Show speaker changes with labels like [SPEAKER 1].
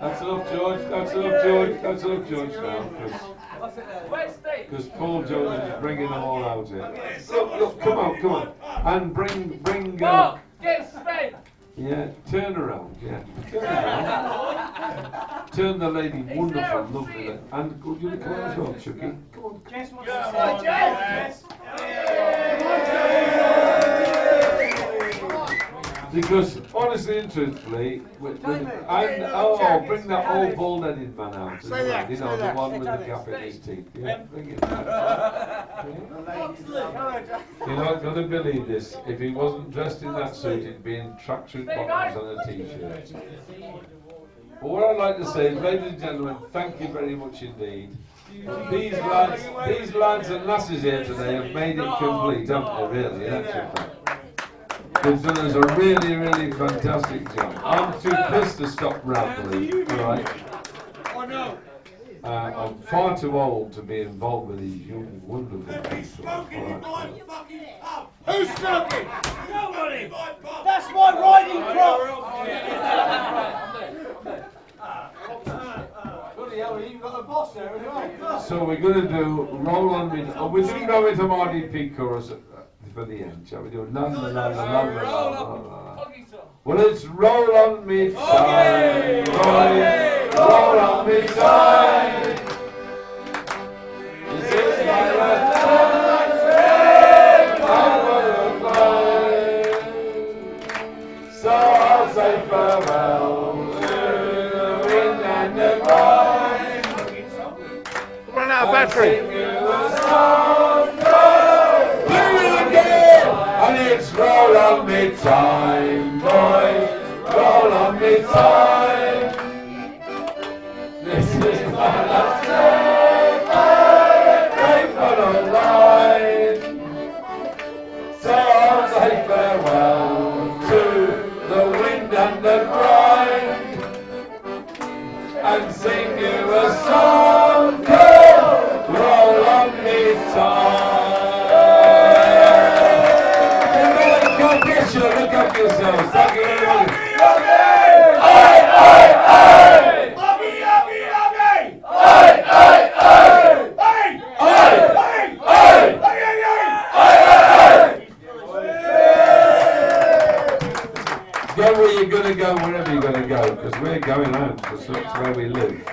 [SPEAKER 1] That's enough, George. That's enough, George. That's enough, George. Now, because Paul Jones is bringing them all out here. Look, look, come on, come on, and bring, bring. Uh,
[SPEAKER 2] get spent.
[SPEAKER 1] yeah, turn around. Yeah, turn around. Turn the lady wonderful, lovely, and go you come on as well, Chucky. Come on.
[SPEAKER 3] Jess wants to say.
[SPEAKER 1] Because honestly and truthfully, with, with, and oh, bring that old bald-headed man out
[SPEAKER 3] Say that,
[SPEAKER 1] You know,
[SPEAKER 3] say
[SPEAKER 1] the
[SPEAKER 3] that.
[SPEAKER 1] one
[SPEAKER 3] Say
[SPEAKER 1] with the gap in his teeth. Yeah, bring it.
[SPEAKER 3] Come on, Jack.
[SPEAKER 1] You're not going to believe this. If he wasn't dressed in that suit, he'd be in tracksuit bottoms and a t-shirt. But what I'd like to say is, ladies and gentlemen, thank you very much indeed. These lads, these lads and lasses here today have made it complete, haven't they? Really, that's a fact. They've done us a really, really fantastic job. I'm too pissed to stop rambling, alright?
[SPEAKER 3] Oh no.
[SPEAKER 1] Uh, I'm far too old to be involved with these young, wonderful people. all right?
[SPEAKER 3] Who's smoking? Nobody. That's my riding crop. Bloody hell, you've got a boss there.
[SPEAKER 1] So we're going to do roll on me. Oh, we didn't go into RDP chorus uh, for the end. Shall we do it? La la la la la la Well, it's roll on me time. Roll, on me time. This is my last time. So I'll say farewell to the wind and the rain.
[SPEAKER 3] Run out of battery.
[SPEAKER 1] On me time, boys, roll on me time. want you to look up yourselves. Thank you very much. Go where are going you're going to go, because we're going home, because that's where we live.